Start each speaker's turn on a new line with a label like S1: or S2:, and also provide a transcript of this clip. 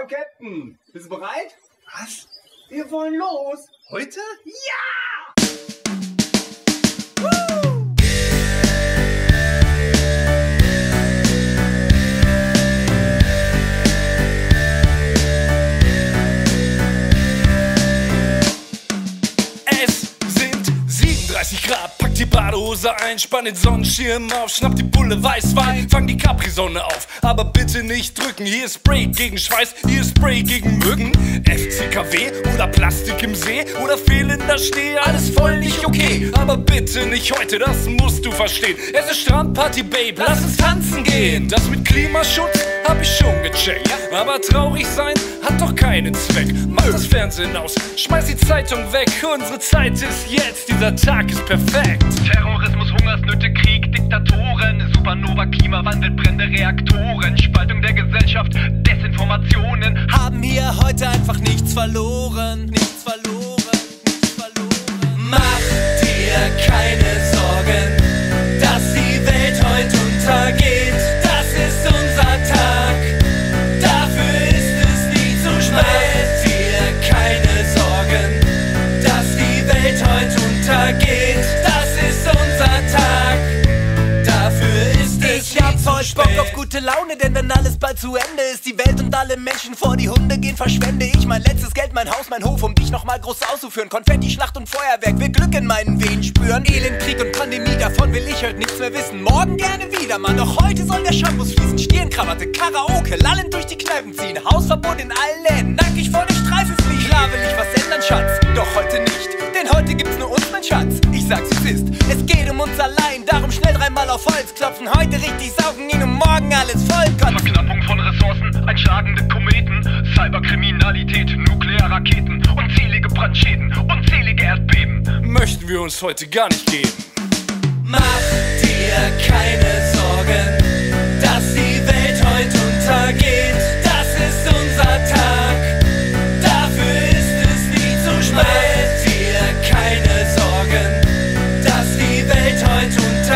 S1: Captain, bist du bereit?
S2: Was?
S1: Wir wollen los.
S2: Heute?
S1: Ja!
S3: Es sind 37 Grad, Badehose ein, spann den Sonnenschirm auf, schnapp die Bulle Weißwein, fang die Capri-Sonne auf. Aber bitte nicht drücken, hier ist Spray gegen Schweiß, hier ist Spray gegen Mücken. FCKW Plastik im See oder fehlender Schnee, alles voll nicht okay. Aber bitte nicht heute, das musst du verstehen. Es ist Strandparty, Babe, lass uns tanzen gehen. Das mit Klimaschutz hab ich schon gecheckt. Aber traurig sein hat doch keinen Zweck. Mach das Fernsehen aus, schmeiß die Zeitung weg. Unsere Zeit ist jetzt, dieser Tag ist perfekt.
S4: Terrorismus, Hungersnöte, Krieg, Diktatoren, Supernova, Klimawandel, brennende Reaktoren, Spaltung der Gesellschaft, Desinformationen.
S5: haben hier heute einfach nichts verloren. Nichts verloren, nichts verloren. Mach dir keine
S6: gute Laune, denn wenn alles bald zu Ende ist, die Welt und alle Menschen vor die Hunde gehen, verschwende ich mein letztes Geld, mein Haus, mein Hof, um dich nochmal groß auszuführen. Konfetti, Schlacht und Feuerwerk, will Glück in meinen Venen spüren. Elend, Krieg und Pandemie, davon will ich heute nichts mehr wissen. Morgen gerne wieder, Mann, doch heute soll der Shampoos fließen. Stirnkrawatte, Karaoke, lallend durch die Kneipen ziehen. Hausverbot in allen Läden, nackig vor der Streife fliegen. Klar will ich was ändern, Schatz, doch heute nicht. Denn heute gibt's nur sag's, es ist. Es geht um uns allein, darum schnell dreimal auf Holz klopfen. Heute richtig saugen ihn und morgen alles vollkotzen.
S4: Verknappung von Ressourcen, einschlagende Kometen, Cyberkriminalität, Nuklearraketen, unzählige Brandschäden, unzählige Erdbeben.
S3: Möchten wir uns heute gar nicht geben.
S5: Mach dir keine between